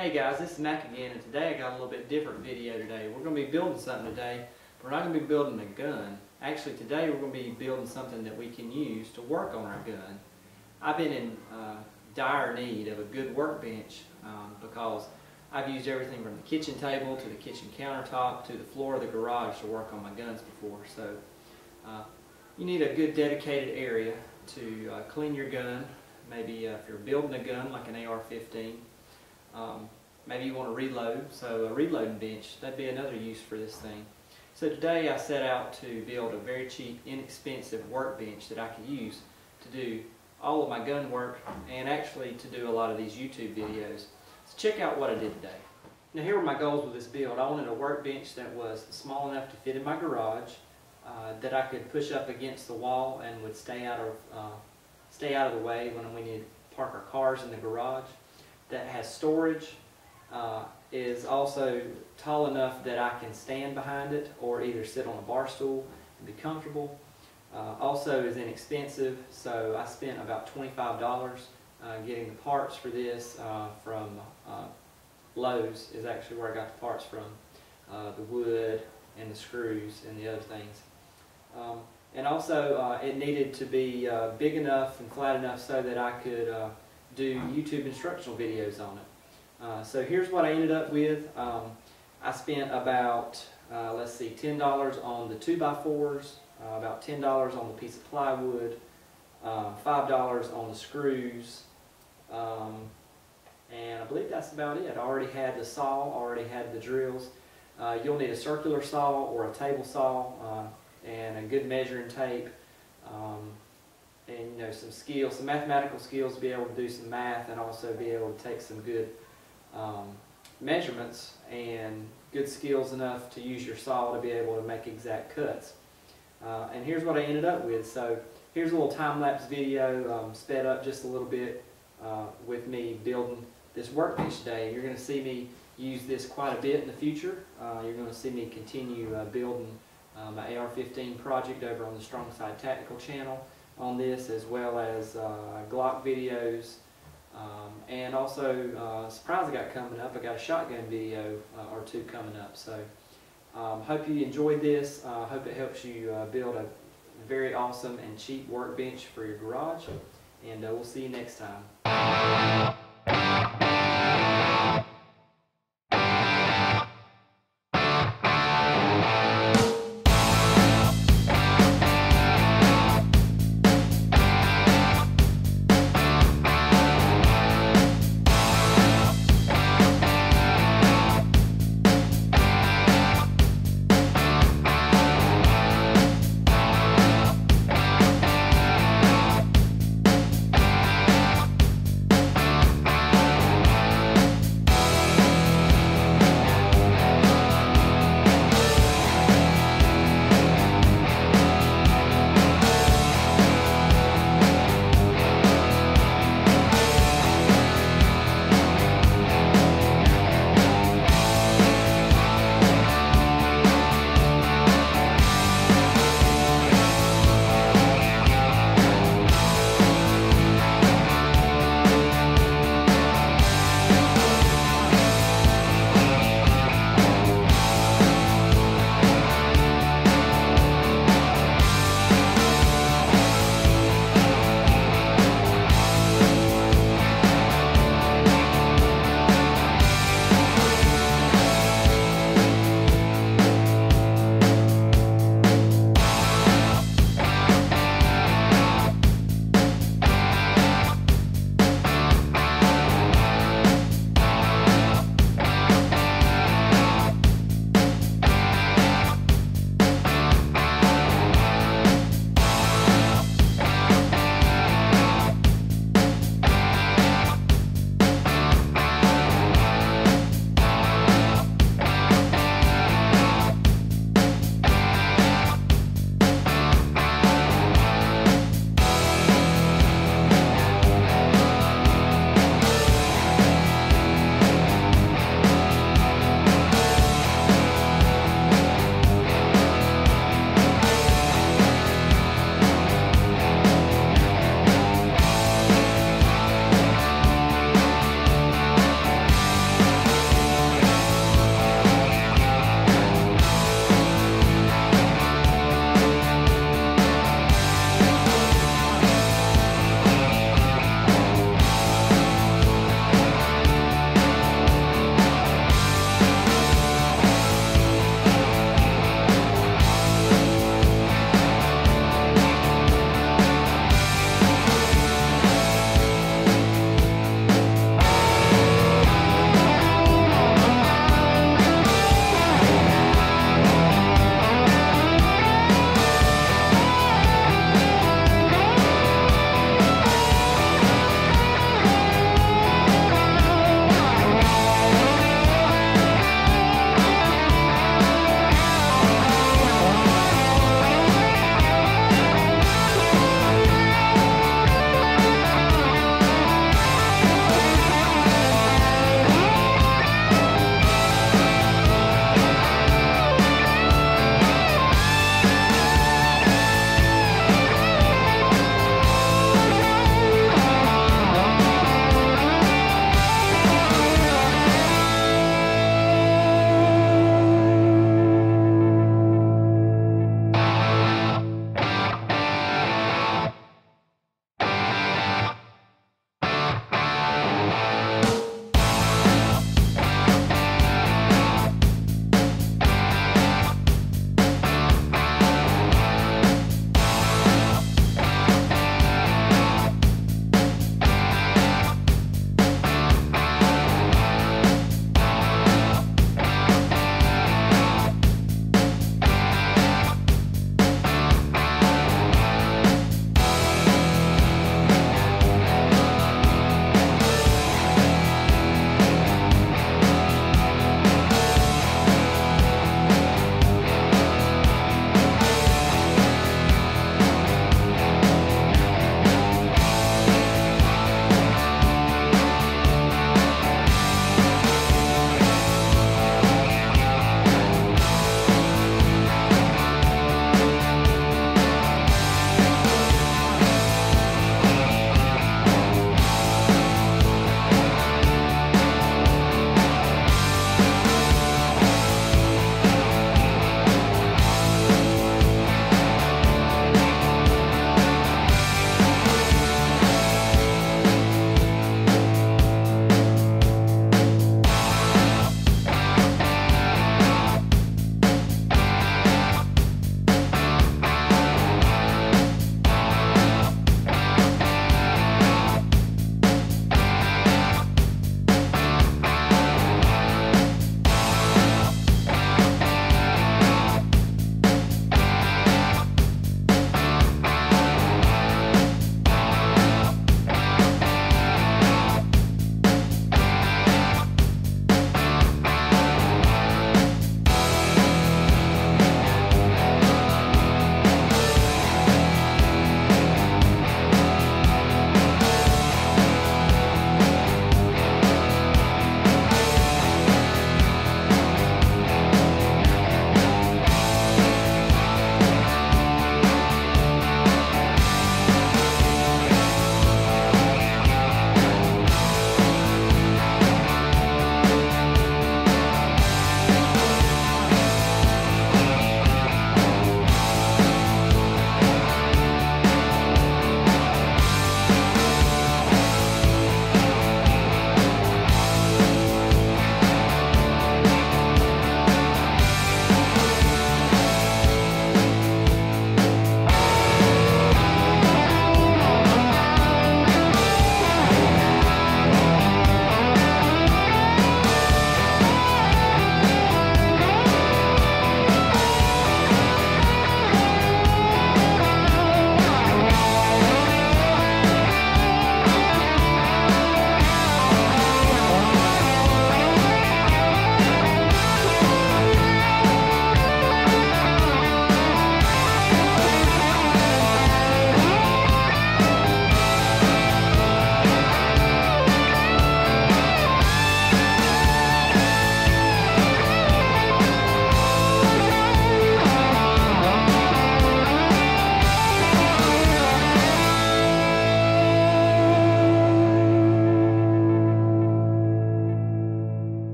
Hey guys, this is Mac again, and today I got a little bit different video today. We're going to be building something today. We're not going to be building a gun. Actually, today we're going to be building something that we can use to work on our gun. I've been in uh, dire need of a good workbench um, because I've used everything from the kitchen table to the kitchen countertop to the floor of the garage to work on my guns before. So uh, you need a good dedicated area to uh, clean your gun. Maybe uh, if you're building a gun like an AR-15, um, maybe you want to reload, so a reloading bench, that'd be another use for this thing. So today I set out to build a very cheap, inexpensive workbench that I could use to do all of my gun work and actually to do a lot of these YouTube videos. So check out what I did today. Now here were my goals with this build. I wanted a workbench that was small enough to fit in my garage, uh, that I could push up against the wall and would stay out of, uh, stay out of the way when we need to park our cars in the garage that has storage, uh, is also tall enough that I can stand behind it or either sit on a bar stool and be comfortable. Uh, also is inexpensive, so I spent about $25 uh, getting the parts for this uh, from uh, Lowe's is actually where I got the parts from. Uh, the wood and the screws and the other things. Um, and also it needed to be big enough and flat enough so that I could do YouTube instructional videos on it. Uh, so here's what I ended up with. Um, I spent about, uh, let's see, $10 on the 2x4s, uh, about $10 on the piece of plywood, um, $5 on the screws, um, and I believe that's about it. I already had the saw, already had the drills. Uh, you'll need a circular saw or a table saw uh, and a good measuring tape. Um, and you know some skills, some mathematical skills to be able to do some math and also be able to take some good um, measurements and good skills enough to use your saw to be able to make exact cuts. Uh, and here's what I ended up with. So here's a little time-lapse video um, sped up just a little bit uh, with me building this workbench today. You're going to see me use this quite a bit in the future. Uh, you're going to see me continue uh, building uh, my AR-15 project over on the Strong Side Tactical channel on this as well as uh, Glock videos um, and also uh, surprise I got coming up I got a shotgun video uh, or two coming up. So um, hope you enjoyed this. Uh, hope it helps you uh, build a very awesome and cheap workbench for your garage and uh, we'll see you next time